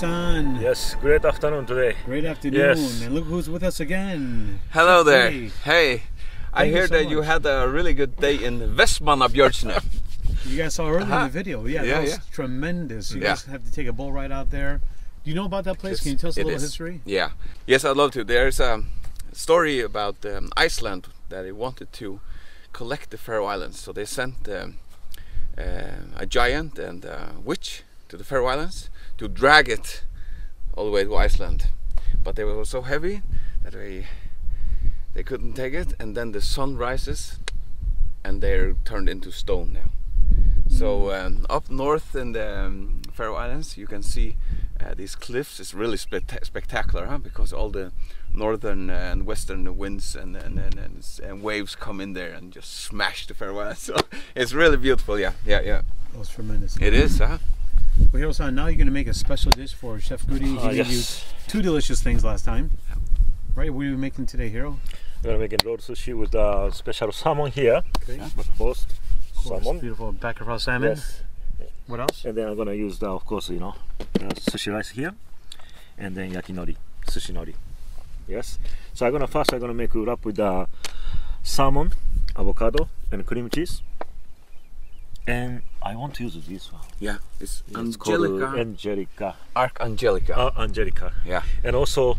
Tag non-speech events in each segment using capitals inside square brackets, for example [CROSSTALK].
Hiro-san. Yes, great afternoon today. Great afternoon. Yes. And look who's with us again. Hello Chef there. Cody. Hey, I Thank you hear so that you had a really good day in Vestmannabjörgsne. [LAUGHS] You guys saw earlier in Uh-huh. the video. Yeah, Yeah, that was yeah. tremendous. You Yeah. guys have to take a boat ride out there. Do you know about that place? Yes, Can you tell us a little is. history? Yeah. Yes, I'd love to. There's a story about um, Iceland that they wanted to collect the Faroe Islands, so they sent um, uh, a giant and a witch to the Faroe Islands to drag it all the way to Iceland. But they were so heavy that they they couldn't take it, and then the sun rises, and they're turned into stone now. So um, up north in the um, Faroe Islands, you can see uh, these cliffs. It's really spect- spectacular, huh? Because all the northern and western winds and and, and, and and waves come in there and just smash the Faroe Islands. [LAUGHS] So it's really beautiful. Yeah, yeah, yeah. That was tremendous. It is, huh? Well, Hiro-san, now you're going to make a special dish for Chef Goody. He Ah, gave you yes. two delicious things last time. Right? What are you making today, Hiro? We're gonna make a rolled sushi with uh, special salmon here. Okay. Of course, salmon. Beautiful Bakkafrost salmon. Yes. What else? And then I'm gonna use the, of course, you know, the sushi rice here, and then yakinori, sushi nori. Yes. So I'm gonna first I'm gonna make it up with the salmon, avocado, and cream cheese. And I want to use this one. Yeah, it's It's uh, Angelica. Angelica. Archangelica. Uh, Angelica. yeah. And also,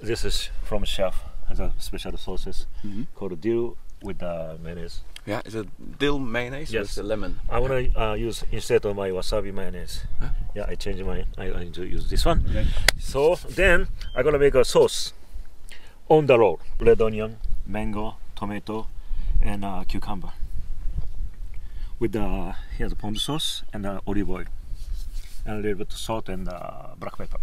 this is from chef as a special sauces Mhm. called dill with the mayonnaise. Yeah, it's a dill mayonnaise Yes. with the lemon. I want to uh, use instead of my wasabi mayonnaise. Huh? Yeah, I change my. I, I to use this one. Okay. So then I'm gonna make a sauce on the roll: red onion, mango, tomato, and uh, cucumber. With the here's the ponzu sauce and the olive oil, and a little bit of salt and uh, black pepper.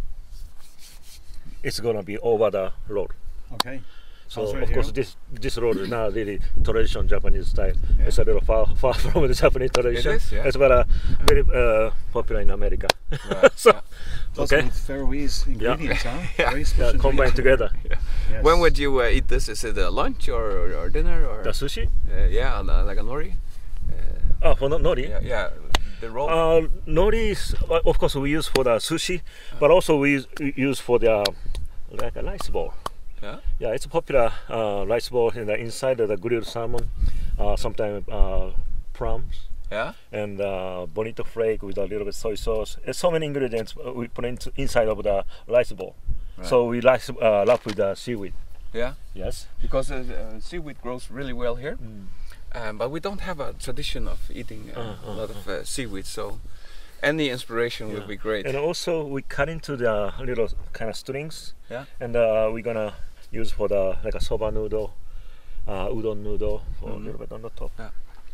It's gonna be over the roll. Okay. So Sounds right, of course this this road is not really traditional Japanese style. Yeah. It's a little far far [LAUGHS] from the Japanese tradition. is, yeah. It's but uh, very uh, popular in America. Right, [LAUGHS] so yeah. Also Okay. with Faroese ingredients, huh? Yeah. Very [LAUGHS] yeah, special combined ingredients. together. Yes. When would you uh, eat this? Is it a lunch or, or, or dinner or The sushi, uh, yeah, uh, like a nori? Oh for no- nori. yeah, yeah, the roll. Uh, nori is uh, of course we use for the sushi, but also we use, for the uh, like a rice ball. yeah. Yeah, it's a popular uh, rice ball in the inside of the grilled salmon, uh, sometimes uh, prawns. Yeah. and uh, bonito flake with a little bit soy sauce. So many ingredients uh, we put into, inside of the rice bowl. So we like uh, wrap with the seaweed. Yeah. Yes. Because uh, seaweed grows really well here, um, but we don't have a tradition of eating uh, Uh, a lot of uh, seaweed. So any inspiration would be great. And also we cut into the little kind of strings. Yeah. And uh, we're gonna use for the like a soba noodle, uh, udon noodle, for a Mhm. little bit on the top. Yeah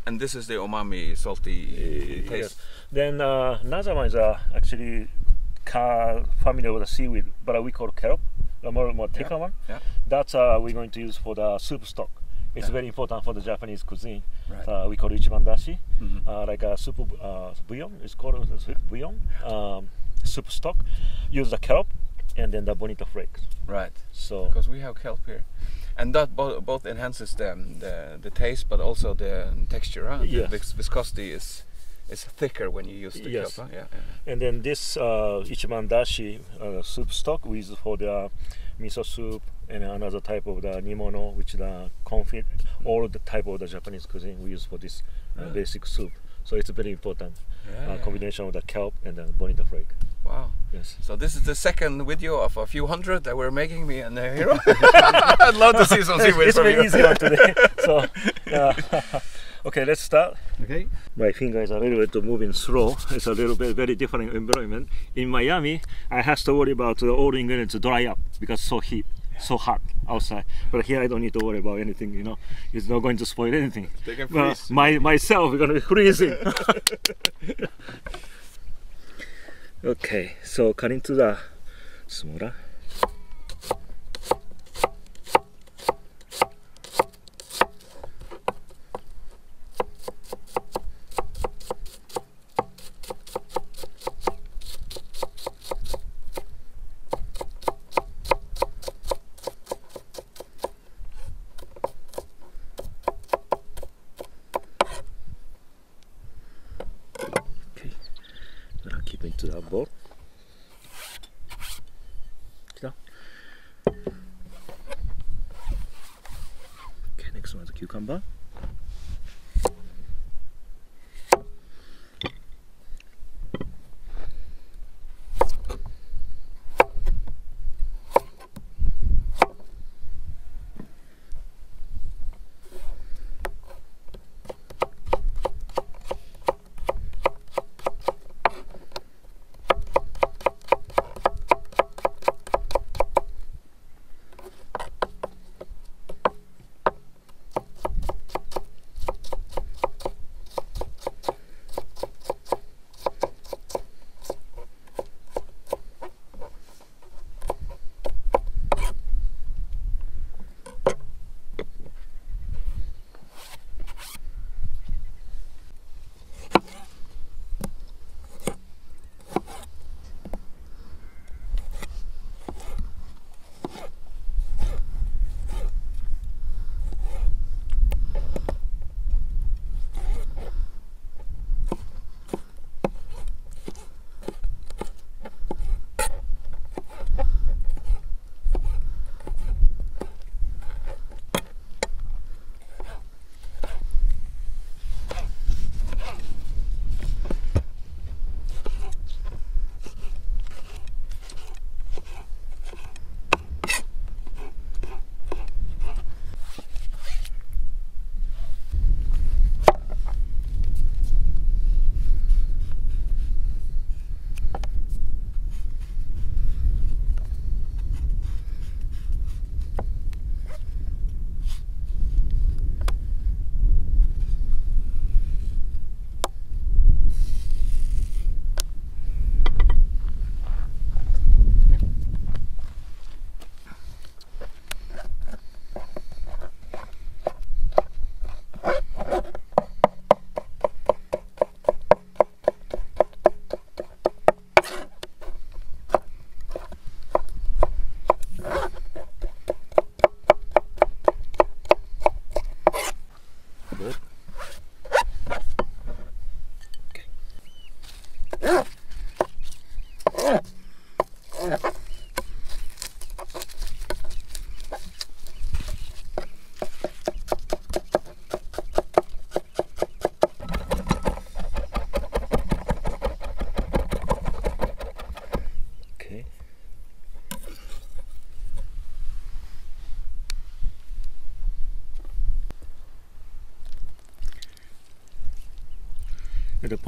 And this is the umami salty Uh, taste. yes. Then uh, another one is uh, actually familiar with the seaweed, but we call the more more thicker one. yeah. That's uh, we're going to use for the soup stock. It's Yeah. very important for the Japanese cuisine. Right. Uh, we call it ichiban dashi, Mhm. uh, like a soup uh, bouillon. It's called soup bouillon. Um, soup stock. Use the kelp and then the bonito flakes. Right. So Because we have kelp here, and that bo- both enhances the, the the taste, but also the texture. Huh? Yes. The vis- viscosity is is thicker when you use the Yes. kelp. Huh? Yeah. yeah. and then this uh, ichiban dashi uh, soup stock we use for the miso soup and another type of the nimono, which is the confit. All the type of the Japanese cuisine we use for this uh, basic soup. So it's very important Yeah, uh, yeah. combination of the kelp and the bonito flake. Wow. Yes. So this is the second video of a few hundred that we're making me and uh, Hiro. [LAUGHS] [LAUGHS] I'd love to see some it's, seaweed it's from very easy today. [LAUGHS] so, uh, [LAUGHS] okay, let's start. Okay. My finger is a little bit moving slow. It's a little bit very different environment. In Miami, I have to worry about all the ingredients to dry up because so heat, so hot outside. But here I don't need to worry about anything. You know, it's not going to spoil anything. They can But freeze. my myself is gonna be freezing. [LAUGHS] [LAUGHS] okay, so cut to the smaller.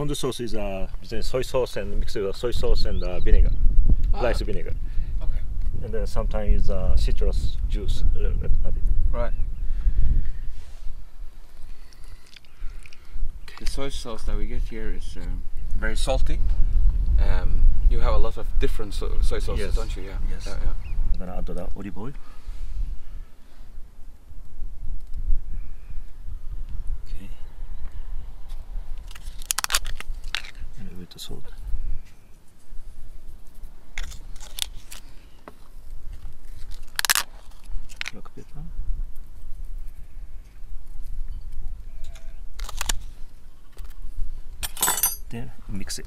Pond sauce is uh, soy sauce and mixed with soy sauce and uh, vinegar, Ah. rice vinegar, Okay. and then sometimes uh, citrus juice a little bit added. Right. The soy sauce that we get here is um, very salty. Um, you have a lot of different so- soy sauces, Yes. don't you? Yeah. Yes. Yeah, yeah. I'm gonna add the olive oil. Okay. Bit of salt. Then mix it.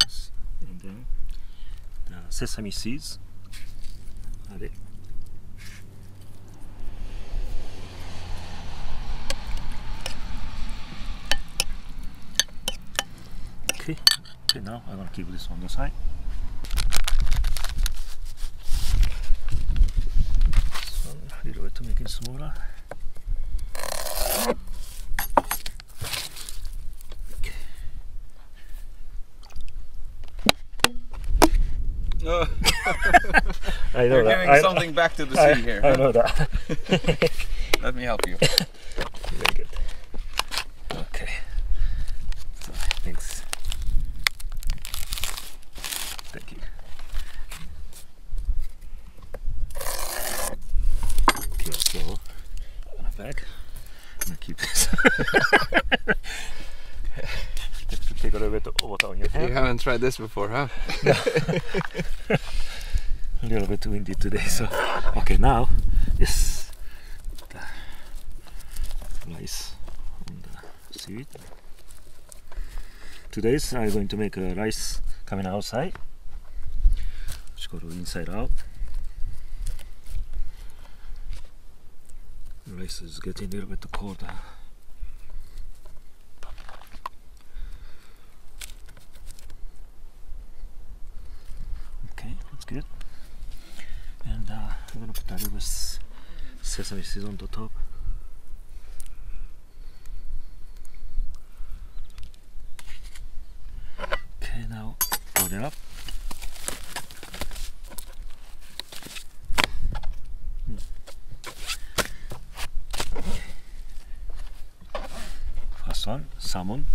Yes. And then the sesame seeds. Add it. Okay. Okay, now I'm gonna keep this on the side. So a little bit to make it smaller. I know you're that. giving I, something back to the I, here. I huh? know that. Let me help you. Very good. Okay. So, thanks. Thank you. Okay, so I'm gonna bag. I'm gonna keep this. Take, a little bit of water on your You haven't tried this before, huh? [LAUGHS] A little bit windy today, so okay. Now, yes, rice on the seaweed. Today's I'm going to make a rice coming outside. Let's go to inside out. Rice is getting a little bit colder. I'm gonna put a little s- sesame seeds on the top. Okay, now load it up. First one, salmon.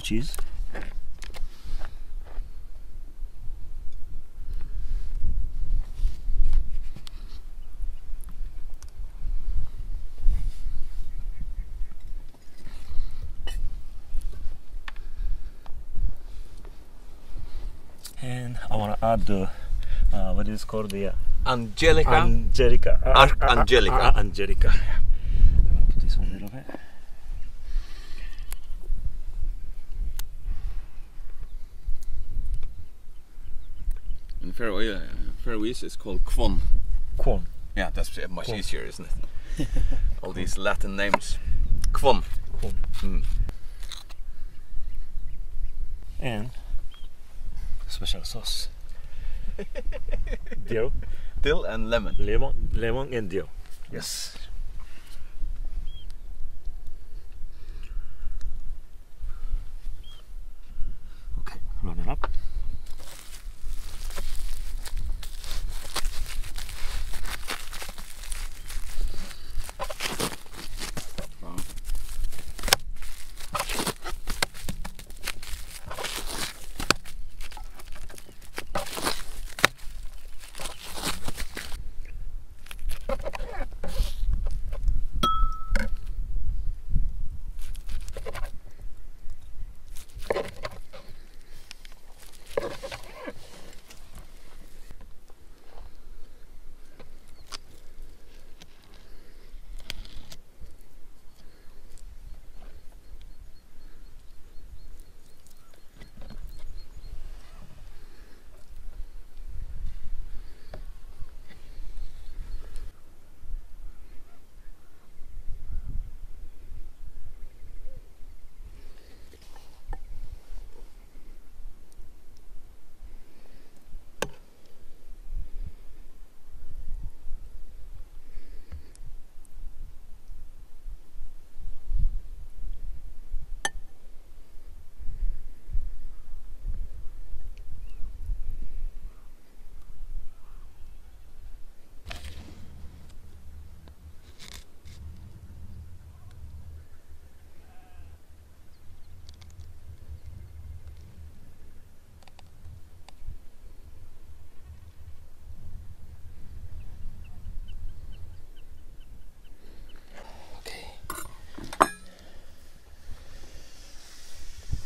Little bit of cream cheese. And I want to add the uh, what is called the uh, Angelica. Angelica. Uh, uh, uh, Angelica. uh, Angelica. I'm gonna put this one a little bit. In Faroe, uh, Faroese it's called Kvon. Corn. Yeah, that's uh, much easier, isn't it? [LAUGHS] All these Latin names. Corn. Mm. And special sauce. [LAUGHS] dill, Dill and lemon. lemon, lemon and dill. Yes.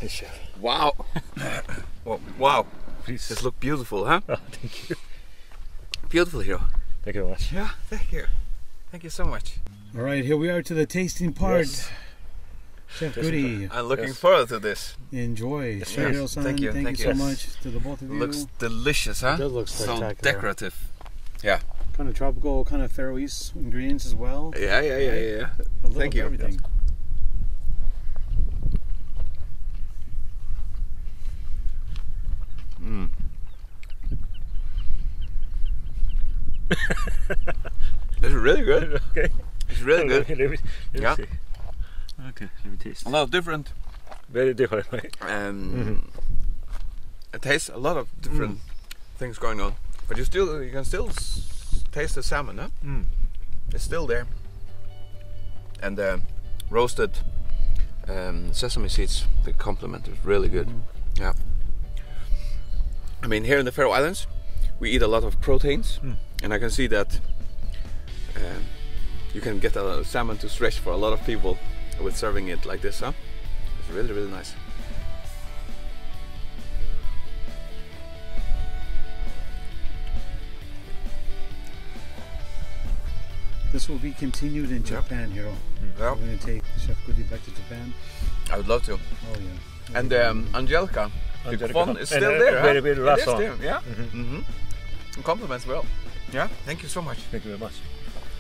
Hey, chef. Wow. [LAUGHS] Wow, wow. Please. This look beautiful, huh? Oh, thank you. Beautiful Hiro. Thank you very much. Yeah, thank you. Thank you so much. All right, here we are to the tasting part. Yes. Chef Goody, I'm looking Yes. forward to this. enjoy. Yes, Straight yes. Hill Thank you, thank you so you. much to the both of you. Looks delicious, huh? It does look So spectacular. decorative. kind of tropical, kind of Faroese ingredients as well. Yeah, yeah, yeah, yeah. yeah. A Thank of you. Everything. [LAUGHS] this is really good. [LAUGHS] okay. It's really good. [LAUGHS] Let me, let me Yeah. see. Okay, let me taste. A lot of different. Very different, right? Um, It tastes a lot of different things going on, but you still you can still s- taste the salmon. Huh? Mm. It's still there. And the roasted um, sesame seeds, the complement is really good. Yeah. I mean, here in the Faroe Islands, we eat a lot of proteins, Mm. And I can see that um, you can get a salmon to stretch for a lot of people with serving it like this, huh? It's really, really nice. This will be continued in Yep. Japan, Hiro. Yeah, We're going to take Chef Goody back to Japan. I would love to. Oh, yeah. And um, Angelica, the Angelica. fun And, is still uh, there. very, huh? very It last is one. there, yeah. Mhm. Mm-hmm. Compliments well. Yeah, thank you so much. Thank you very much.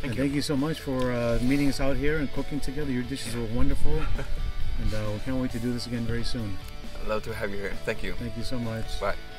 And Thank thank you. you so much for uh, meeting us out here and cooking together. Your dishes were wonderful. [LAUGHS] and uh, we can't wait to do this again very soon. I'd love to have you here. Thank you. Thank you so much. Bye-bye.